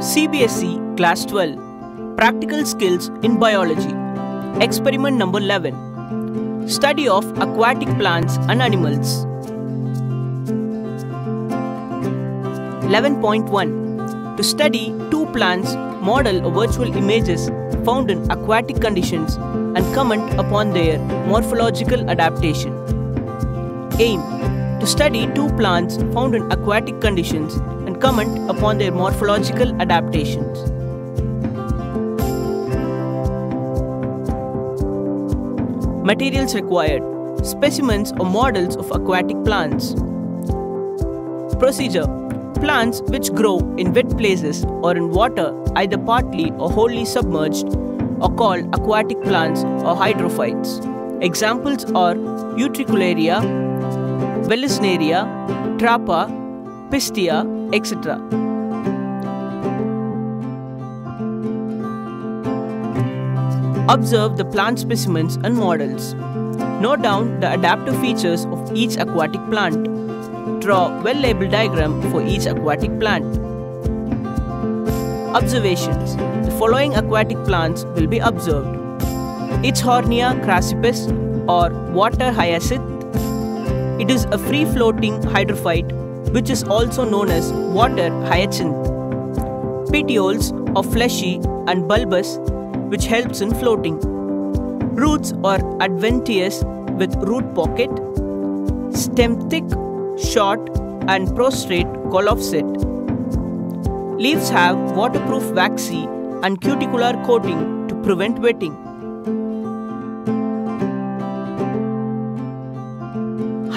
CBSE Class 12 Practical Skills in Biology. Experiment number 11 Study of Aquatic Plants and Animals. 11.1 To study two plants, model virtual images found in aquatic conditions and comment upon their morphological adaptation. Aim To study two plants found in aquatic conditions and comment upon their morphological adaptations. Materials required Specimens or models of aquatic plants. Procedure Plants which grow in wet places or in water, either partly or wholly submerged, are called aquatic plants or hydrophytes. Examples are Utricularia, Vallisneria, Trapa, Pistia, etc. Observe the plant specimens and models. Note down the adaptive features of each aquatic plant. Draw well-labeled diagram for each aquatic plant. Observations. The following aquatic plants will be observed. Eichhornia crassipes or water hyacinth. It is a free-floating hydrophyte which is also known as water hyacinth. Petioles are fleshy and bulbous which helps in floating. Roots are adventitious with root pocket. Stem thick, short and prostrate colopsate. Leaves have waterproof waxy and cuticular coating to prevent wetting.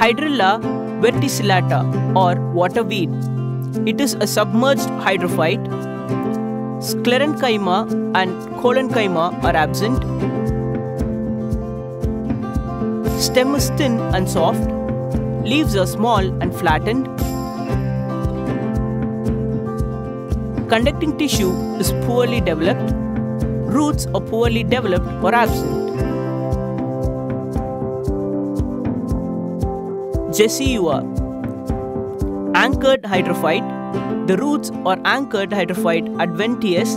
Hydrilla verticillata or water weed. It is a submerged hydrophyte. Sclerenchyma and collenchyma are absent. Stem is thin and soft. Leaves are small and flattened. Conducting tissue is poorly developed. Roots are poorly developed or absent. Jussiaea Anchored hydrophyte. The roots are anchored hydrophyte adventitious.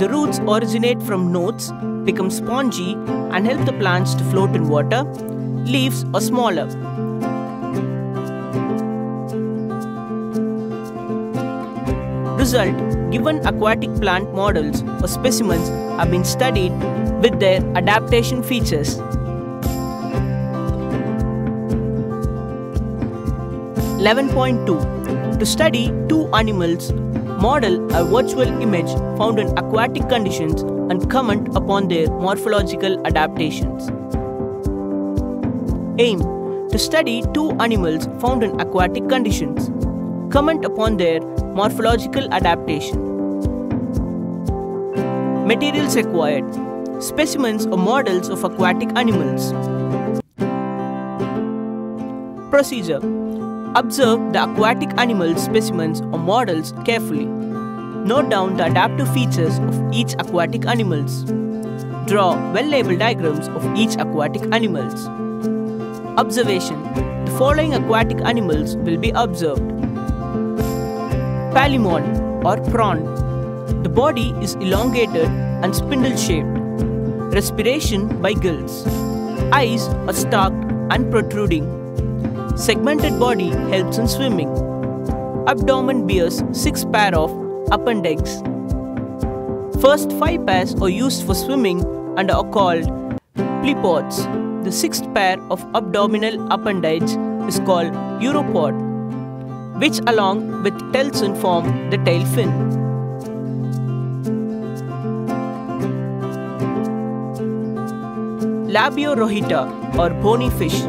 The roots originate from nodes, become spongy, and help the plants to float in water. Leaves are smaller. Result Given aquatic plant models or specimens have been studied with their adaptation features. 11.2 To study two animals, model a virtual image found in aquatic conditions and comment upon their morphological adaptations. Aim To study two animals found in aquatic conditions. Comment upon their morphological adaptation. Materials required Specimens or models of aquatic animals. Procedure Observe the aquatic animal specimens or models carefully. Note down the adaptive features of each aquatic animals. Draw well-labeled diagrams of each aquatic animals. Observation The following aquatic animals will be observed. Palaemon or prawn. The body is elongated and spindle-shaped. Respiration by gills. Eyes are stalked and protruding. Segmented body helps in swimming. Abdomen bears 6 pair of appendix. First 5 pairs are used for swimming and are called pleopods. The sixth pair of abdominal appendage is called uropod, which along with telson form the tail fin. Labeo rohita or bony fish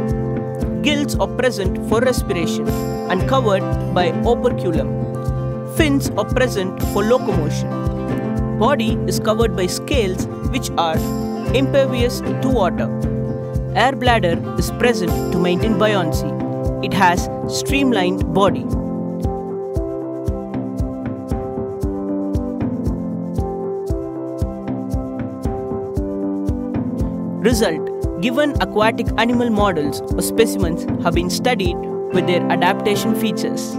Gills are present for respiration and covered by operculum. Fins are present for locomotion. Body is covered by scales which are impervious to water. Air bladder is present to maintain buoyancy. It has streamlined body. Result Given aquatic animal models or specimens have been studied with their adaptation features.